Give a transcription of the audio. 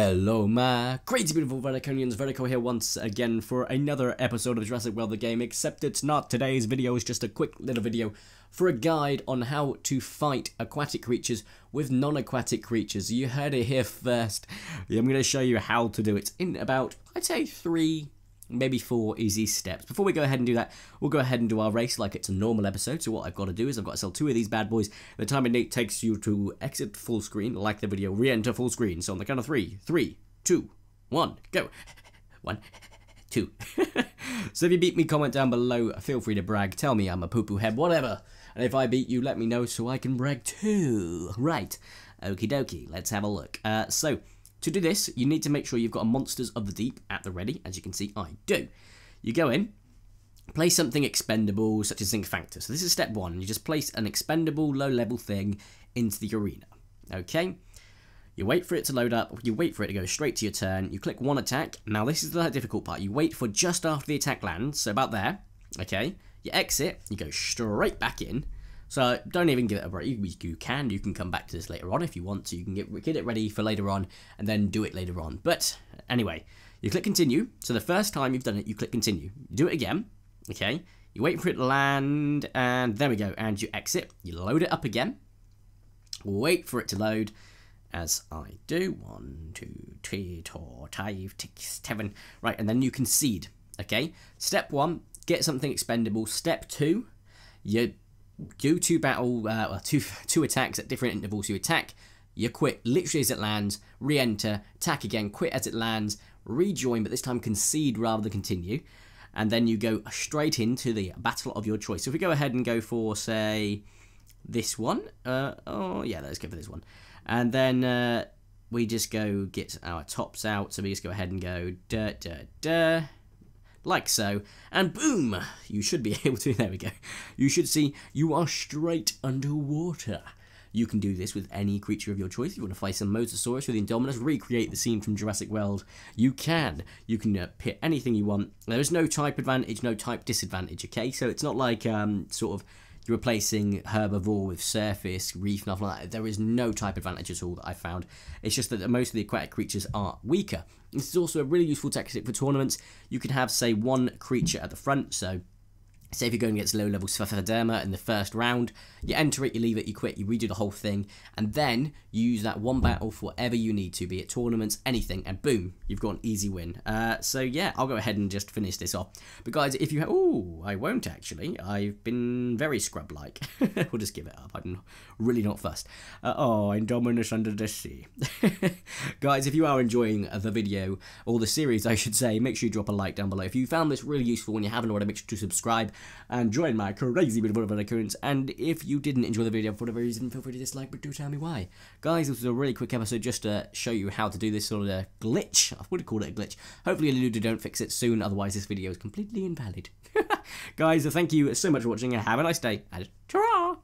Hello my crazy beautiful Verticonians, Vertico here once again for another episode of Jurassic World the game, except it's not today's video, is just a quick little video for a guide on how to fight aquatic creatures with non-aquatic creatures. You heard it here first. I'm going to show you how to do it in about, I'd say, three maybe four easy steps. Before we go ahead and do that, we'll go ahead and do our race like it's a normal episode. So what I've got to do is I've got to sell two of these bad boys. The time it takes you to exit full screen, like the video, re-enter full screen. So on the count of three, three, two, one, go. One, two. so if you beat me, comment down below. Feel free to brag. Tell me I'm a poo-poo head, whatever. And if I beat you, let me know so I can brag too. Right. Okie dokie. Let's have a look. Uh, so to do this, you need to make sure you've got a Monsters of the Deep at the ready. As you can see, I do. You go in, place something expendable, such as Zinc Factor. So this is step one. You just place an expendable, low-level thing into the arena. Okay? You wait for it to load up, you wait for it to go straight to your turn, you click one attack. Now this is the difficult part. You wait for just after the attack lands, so about there. Okay? You exit, you go straight back in, so don't even give it a break. You, you, can, you can come back to this later on if you want to. You can get, get it ready for later on and then do it later on. But anyway, you click continue. So the first time you've done it, you click continue. You do it again, okay? You wait for it to land and there we go. And you exit, you load it up again. Wait for it to load as I do. One, two, three, four, five, six, seven. Right, and then you concede, okay? Step one, get something expendable. Step two, you do two battle, uh, well, two two attacks at different intervals. You attack, you quit literally as it lands, re-enter, attack again, quit as it lands, rejoin, but this time concede rather than continue, and then you go straight into the battle of your choice. So if we go ahead and go for say this one, uh, oh yeah, let's go for this one, and then. Uh, we just go get our tops out, so we just go ahead and go da da da like so, and boom, you should be able to, there we go, you should see you are straight underwater. You can do this with any creature of your choice. If you want to fight some Mosasaurus with the Indominus, recreate the scene from Jurassic World, you can. You can uh, pit anything you want. There is no type advantage, no type disadvantage, okay? So it's not like um, sort of replacing herbivore with surface, reef, nothing like that. There is no type advantage at all that I found. It's just that most of the aquatic creatures are weaker. This is also a really useful tactic for tournaments. You can have, say, one creature at the front, so Say if you're going against low-level Spheroderma in the first round, you enter it, you leave it, you quit, you redo the whole thing, and then you use that one battle for whatever you need to, be it tournaments, anything, and boom, you've got an easy win. Uh, so yeah, I'll go ahead and just finish this off. But guys, if you have... Oh, I won't actually. I've been very scrub-like. we'll just give it up. I'm really not fussed. Uh, oh, Indominus under the sea. guys, if you are enjoying the video, or the series, I should say, make sure you drop a like down below. If you found this really useful and you haven't already, make sure to subscribe and join my crazy bit of an occurrence. And if you didn't enjoy the video for whatever reason, feel free to dislike, but do tell me why. Guys, this was a really quick episode just to show you how to do this sort of glitch. I would have called it a glitch. Hopefully, Ludia don't fix it soon, otherwise this video is completely invalid. Guys, thank you so much for watching, and have a nice day, and ta